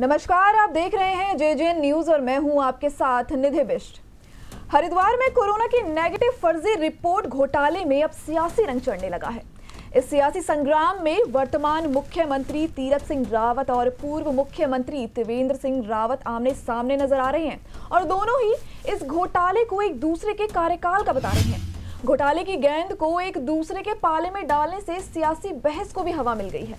नमस्कार, आप देख रहे हैं जे जे न्यूज़ और मैं हूँ आपके साथ निधि बिष्ट। हरिद्वार में कोरोना की नेगेटिव फर्जी रिपोर्ट घोटाले में अब सियासी रंग चढ़ने लगा है। इस सियासी संग्राम में वर्तमान मुख्यमंत्री तीरथ सिंह रावत और पूर्व मुख्यमंत्री त्रिवेंद्र सिंह रावत आमने सामने नज़र आ रहे हैं और दोनों ही इस घोटाले को एक दूसरे के कार्यकाल का बता रहे हैं। घोटाले की गेंद को एक दूसरे के पाले में डालने से सियासी बहस को भी हवा मिल गई है।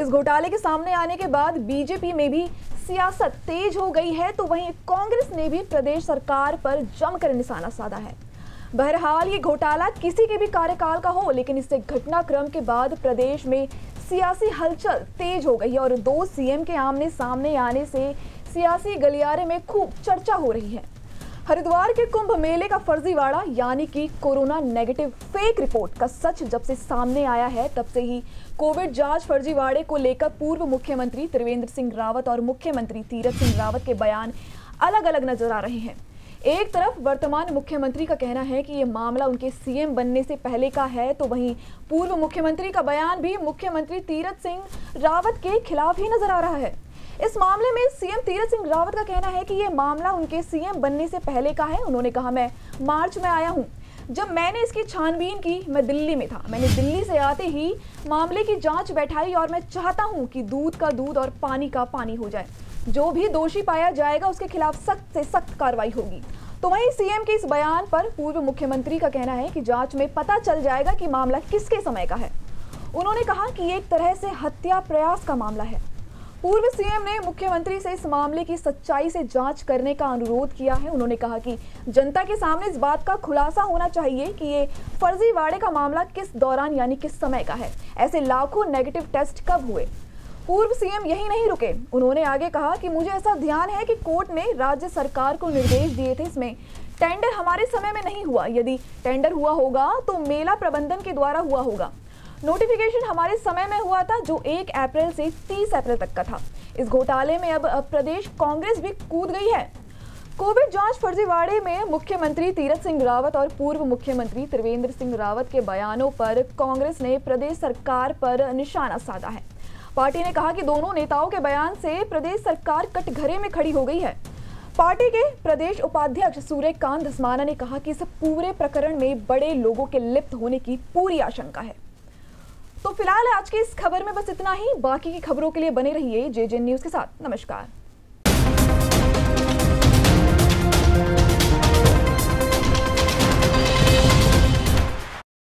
इस घोटाले के सामने आने के बाद बीजेपी में भी सियासत तेज हो गई है तो वहीं कांग्रेस ने भी प्रदेश सरकार पर जमकर निशाना साधा है। बहरहाल, ये घोटाला किसी के भी कार्यकाल का हो, लेकिन इससे घटनाक्रम के बाद प्रदेश में सियासी हलचल तेज हो गई है और दो सीएम के आमने सामने आने से सियासी गलियारे में खूब चर्चा हो रही है। हरिद्वार के कुंभ मेले का फर्जीवाड़ा यानी कि कोरोना नेगेटिव फेक रिपोर्ट का सच जब से सामने आया है, तब से ही कोविड जाँच फर्जीवाड़े को लेकर पूर्व मुख्यमंत्री त्रिवेंद्र सिंह रावत और मुख्यमंत्री तीरथ सिंह रावत के बयान अलग अलग नज़र आ रहे हैं। एक तरफ़ वर्तमान मुख्यमंत्री का कहना है कि ये मामला उनके सीएम बनने से पहले का है तो वहीं पूर्व मुख्यमंत्री का बयान भी मुख्यमंत्री तीरथ सिंह रावत के खिलाफ ही नज़र आ रहा है। इस मामले में सीएम तीरथ सिंह रावत का कहना है कि ये मामला उनके सीएम बनने से पहले का है। उन्होंने कहा, मैं मार्च में आया हूँ। जब मैंने इसकी छानबीन की, मैं दिल्ली में था। मैंने दिल्ली से आते ही मामले की जाँच बैठाई और मैं चाहता हूँ कि दूध का दूध और पानी का पानी हो जाए। जो भी दोषी पाया जाएगा, उसके खिलाफ सख्त से सख्त कार्रवाई होगी। तो वहीं सीएम के इस बयान पर पूर्व मुख्यमंत्री का कहना है कि जाँच में पता चल जाएगा कि मामला किसके समय का है। उन्होंने कहा कि एक तरह से हत्या प्रयास का मामला है। पूर्व सीएम ने मुख्यमंत्री से इस मामले की सच्चाई से जाँच करने का अनुरोध किया है। उन्होंने कहा कि जनता के सामने इस बात का खुलासा होना चाहिए कि ये फर्जीवाड़े का मामला किस दौरान यानी किस समय का है। ऐसे लाखों नेगेटिव टेस्ट कब हुए? पूर्व सीएम यही नहीं रुके। उन्होंने आगे कहा कि मुझे ऐसा ध्यान है कि कोर्ट ने राज्य सरकार को निर्देश दिए थे, इसमें टेंडर हमारे समय में नहीं हुआ। यदि टेंडर हुआ होगा तो मेला प्रबंधन के द्वारा हुआ होगा। नोटिफिकेशन हमारे समय में हुआ था जो 1 अप्रैल से 30 अप्रैल तक का था। इस घोटाले में अब प्रदेश कांग्रेस भी कूद गई है। कोविड जाँच फर्जीवाड़े में मुख्यमंत्री तीरथ सिंह रावत और पूर्व मुख्यमंत्री त्रिवेंद्र सिंह रावत के बयानों पर कांग्रेस ने प्रदेश सरकार पर निशाना साधा है। पार्टी ने कहा कि दोनों नेताओं के बयान से प्रदेश सरकार कटघरे में खड़ी हो गई है। पार्टी के प्रदेश उपाध्यक्ष सूर्यकांत धस्माना ने कहा कि इस पूरे प्रकरण में बड़े लोगों के लिप्त होने की पूरी आशंका है। तो फ़िलहाल आज की इस खबर में बस इतना ही। बाकी की खबरों के लिए बने रहिए जे जे न्यूज़ के साथ। नमस्कार।